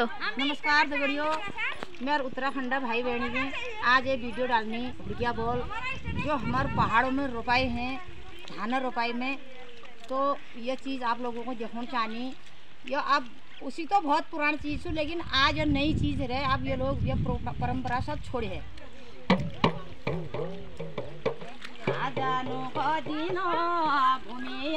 बोलो नमस्कार दगड़ियों। मैं उत्तराखंड भाई बहनी में आज ये वीडियो डालनी भुड़किया बोल, जो हमारे पहाड़ों में रोपाई हैं, धान रोपाई में। तो ये चीज़ आप लोगों को देखना चाहिए ये अब उसी तो बहुत पुरानी चीज़ है, लेकिन आज ये नई चीज़ रहे, अब ये लोग ये प्रो- परंपरा सब छोड़े है। आजानो कदिनो भूमि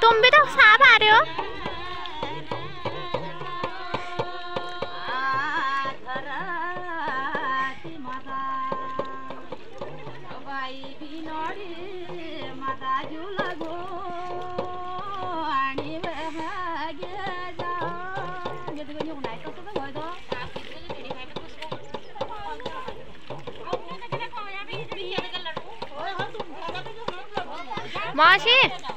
तुम भी तो सांप आ रहे हो। मौसी মাতা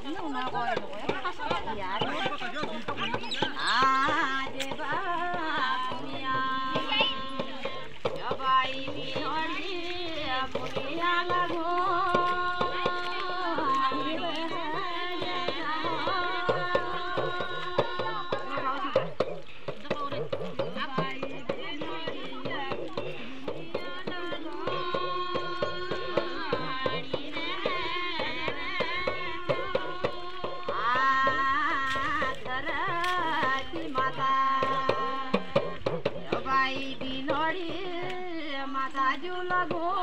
Lagoa.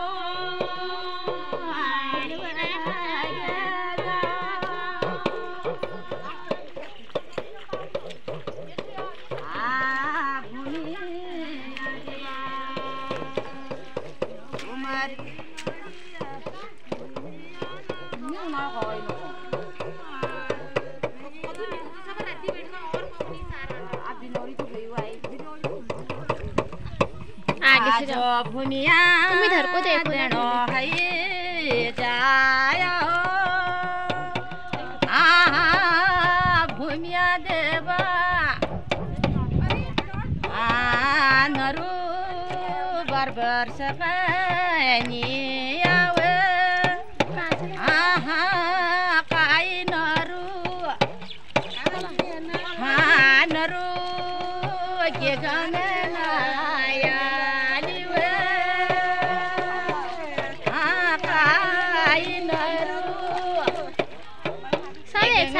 भूमिया तुम इधर को देखो ना। जा।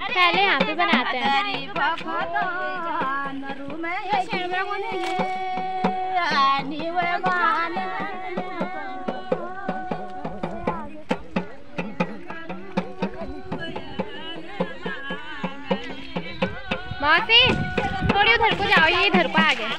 पहले यहाँ पे बनाते हैं मौसी थोड़ी उधर को जाओ ये इधर को आ गए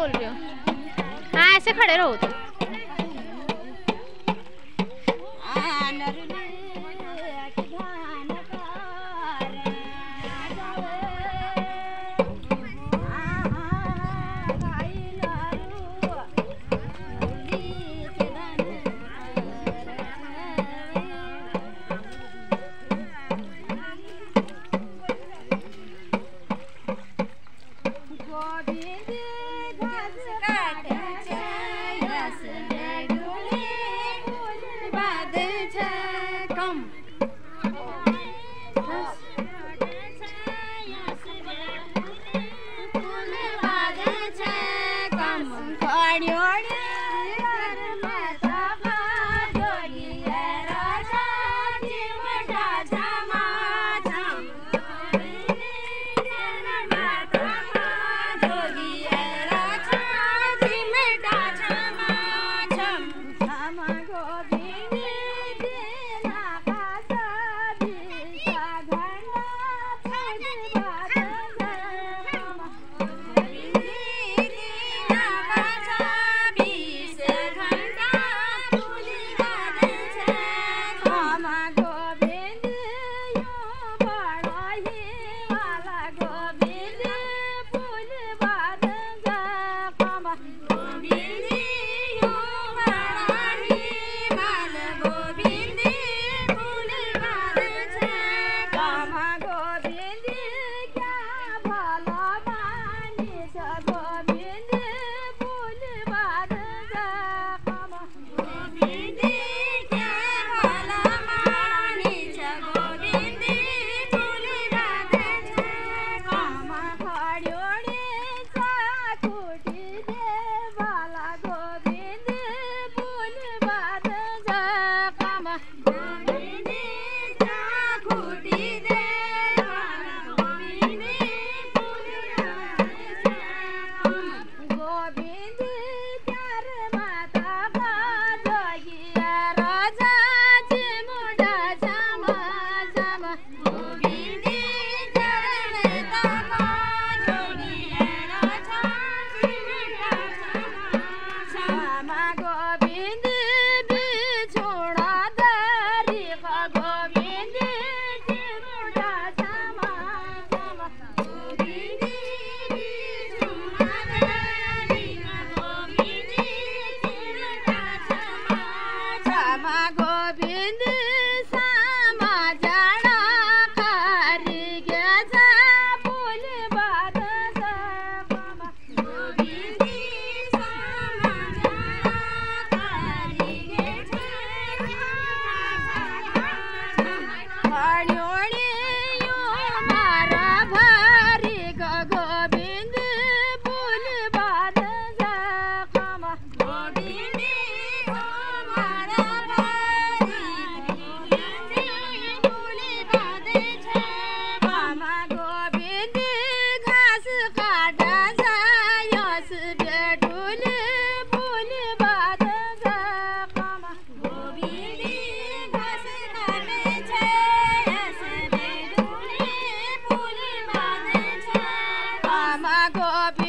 बोल रही हो? हाँ ऐसे खड़े रहो तुम। go up.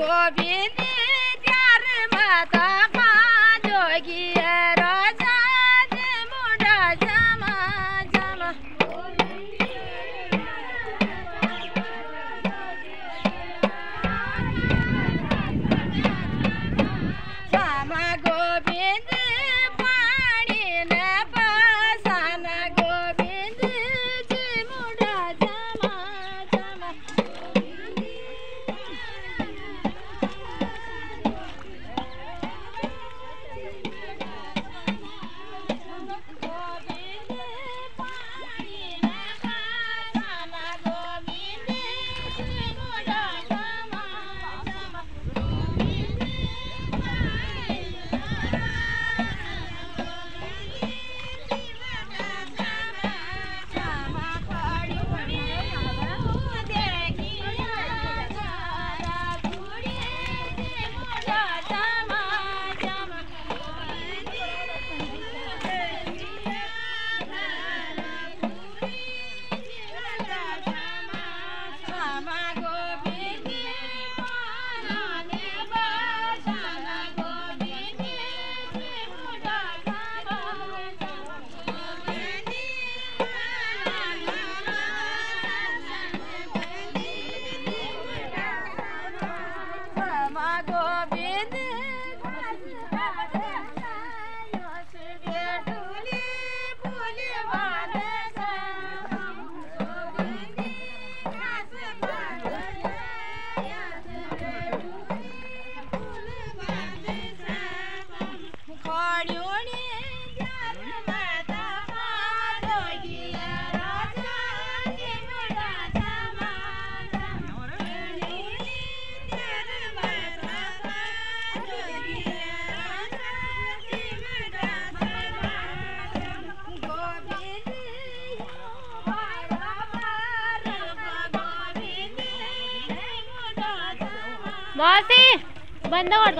我拼命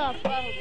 Rafael.